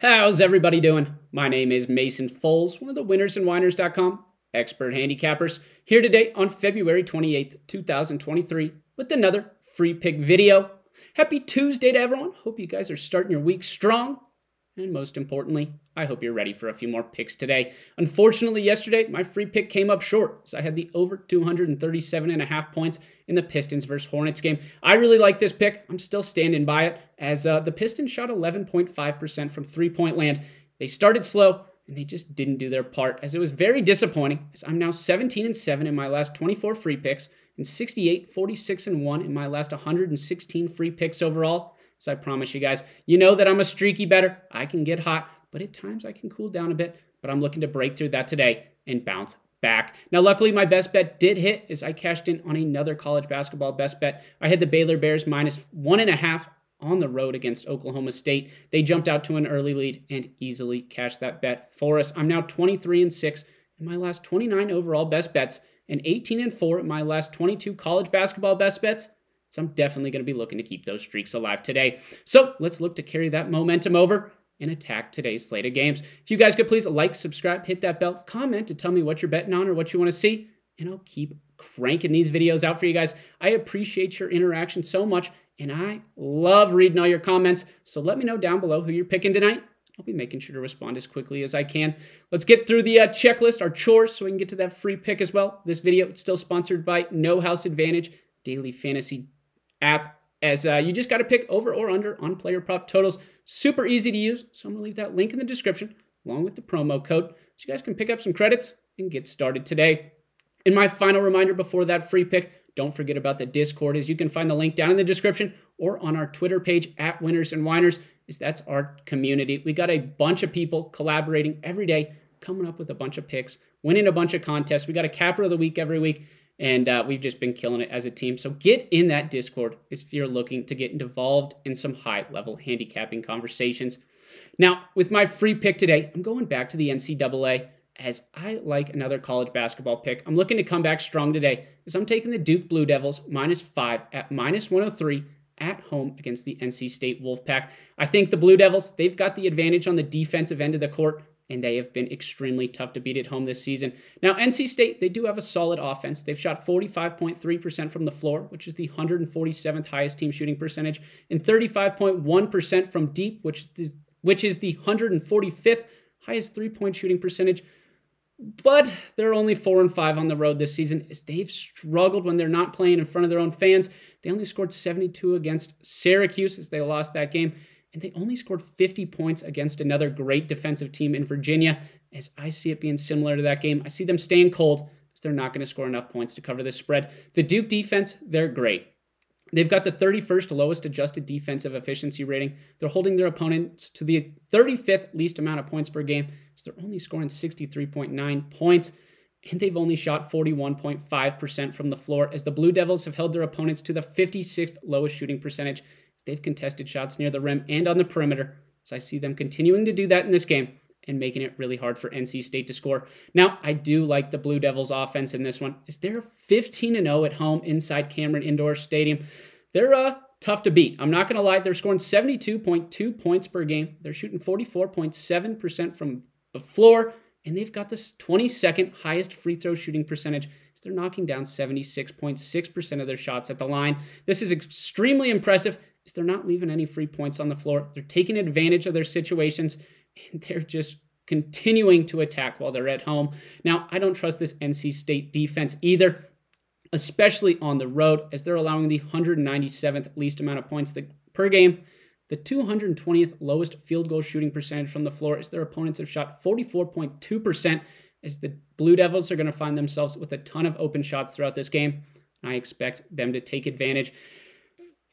How's everybody doing? My name is Mason Folz, one of the winnersandwhiners.com expert handicappers, here today on February 28th, 2023, with another free pick video. Happy Tuesday to everyone. Hope you guys are starting your week strong. And most importantly, I hope you're ready for a few more picks today. Unfortunately, yesterday, my free pick came up short, so I had the over 237 and a half points in the Pistons versus Hornets game. I really like this pick. I'm still standing by it, as uh, the Pistons shot 11.5% from three point land. They started slow, and they just didn't do their part, as it was very disappointing, as I'm now 17 and 7 in my last 24 free picks, and 68, 46 and 1 in my last 116 free picks overall. So I promise you guys, you know that I'm a streaky bettor. I can get hot, but at times I can cool down a bit. But I'm looking to break through that today and bounce back. Now, luckily, my best bet did hit as I cashed in on another college basketball best bet. I had the Baylor Bears minus one and a half on the road against Oklahoma State. They jumped out to an early lead and easily cashed that bet for us. I'm now 23 and 6 in my last 29 overall best bets and 18 and 4 in my last 22 college basketball best bets. So I'm definitely going to be looking to keep those streaks alive today. So let's look to carry that momentum over and attack today's slate of games. If you guys could please like, subscribe, hit that bell, comment to tell me what you're betting on or what you want to see, and I'll keep cranking these videos out for you guys. I appreciate your interaction so much, and I love reading all your comments. So let me know down below who you're picking tonight. I'll be making sure to respond as quickly as I can. Let's get through the uh, checklist, our chores, so we can get to that free pick as well. This video is still sponsored by No House Advantage, daily fantasy app as uh, you just got to pick over or under on player prop totals. Super easy to use. So I'm going to leave that link in the description along with the promo code so you guys can pick up some credits and get started today. And my final reminder before that free pick, don't forget about the Discord as you can find the link down in the description or on our Twitter page at Winners and Whiners is that's our community. We got a bunch of people collaborating every day, coming up with a bunch of picks, winning a bunch of contests. We got a capper of the week every week and uh, we've just been killing it as a team. So get in that Discord if you're looking to get involved in some high level handicapping conversations. Now, with my free pick today, I'm going back to the NCAA as I like another college basketball pick. I'm looking to come back strong today as I'm taking the Duke Blue Devils minus five at minus 103 at home against the NC State Wolfpack. I think the Blue Devils, they've got the advantage on the defensive end of the court and they have been extremely tough to beat at home this season. Now, NC State, they do have a solid offense. They've shot 45.3% from the floor, which is the 147th highest team shooting percentage, and 35.1% from deep, which is, which is the 145th highest three point shooting percentage. But they're only four and five on the road this season as they've struggled when they're not playing in front of their own fans. They only scored 72 against Syracuse as they lost that game and they only scored 50 points against another great defensive team in Virginia. As I see it being similar to that game, I see them staying cold because they're not going to score enough points to cover this spread. The Duke defense, they're great. They've got the 31st lowest adjusted defensive efficiency rating. They're holding their opponents to the 35th least amount of points per game. So they're only scoring 63.9 points. And they've only shot 41.5% from the floor, as the Blue Devils have held their opponents to the 56th lowest shooting percentage They've contested shots near the rim and on the perimeter. So I see them continuing to do that in this game and making it really hard for NC State to score. Now, I do like the Blue Devils offense in this one. Is they're 15 0 at home inside Cameron Indoor Stadium. They're uh tough to beat. I'm not going to lie, they're scoring 72.2 points per game. They're shooting 44.7% from the floor, and they've got this 22nd highest free throw shooting percentage. So they're knocking down 76.6% of their shots at the line. This is extremely impressive is they're not leaving any free points on the floor. They're taking advantage of their situations and they're just continuing to attack while they're at home. Now, I don't trust this NC State defense either, especially on the road, as they're allowing the 197th least amount of points per game. The 220th lowest field goal shooting percentage from the floor as their opponents have shot 44.2%, as the Blue Devils are going to find themselves with a ton of open shots throughout this game. I expect them to take advantage.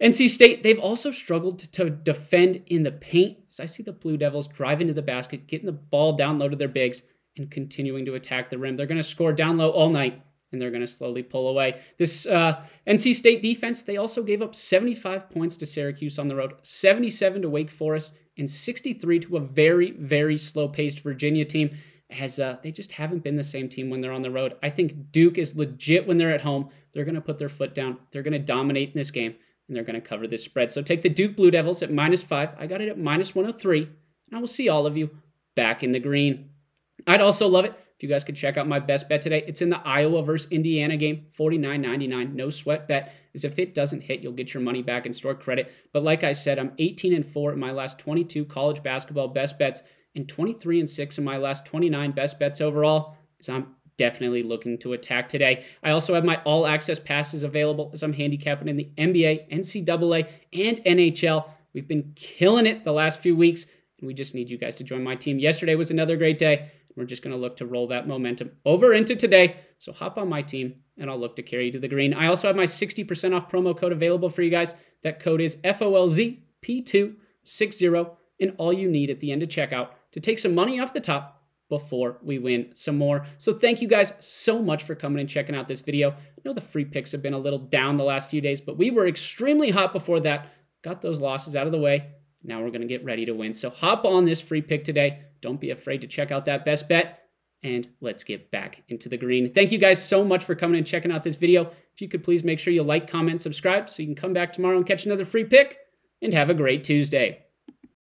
NC State, they've also struggled to defend in the paint. As I see the Blue Devils drive into the basket, getting the ball down low to their bigs, and continuing to attack the rim. They're going to score down low all night, and they're going to slowly pull away. This uh, NC State defense, they also gave up 75 points to Syracuse on the road, 77 to Wake Forest, and 63 to a very, very slow paced Virginia team. As uh, they just haven't been the same team when they're on the road. I think Duke is legit when they're at home. They're going to put their foot down. They're going to dominate in this game and they're going to cover this spread. So take the Duke Blue Devils at minus five. I got it at minus 103. and I will see all of you back in the green. I'd also love it if you guys could check out my best bet today. It's in the Iowa versus Indiana game, $49.99, no sweat bet. Is if it doesn't hit, you'll get your money back and store credit. But like I said, I'm 18 and 4 in my last 22 college basketball best bets and 23 and 6 in my last 29 best bets overall. So I'm definitely looking to attack today. I also have my all access passes available as I'm handicapping in the NBA, NCAA, and NHL. We've been killing it the last few weeks, and we just need you guys to join my team. Yesterday was another great day. We're just going to look to roll that momentum over into today. So hop on my team, and I'll look to carry you to the green. I also have my 60% off promo code available for you guys. That code is FOLZP260, and all you need at the end of checkout to take some money off the top before we win some more. So thank you guys so much for coming and checking out this video. I know the free picks have been a little down the last few days, but we were extremely hot before that. Got those losses out of the way. Now we're going to get ready to win. So hop on this free pick today. Don't be afraid to check out that best bet. And let's get back into the green. Thank you guys so much for coming and checking out this video. If you could please make sure you like, comment, subscribe so you can come back tomorrow and catch another free pick. And have a great Tuesday.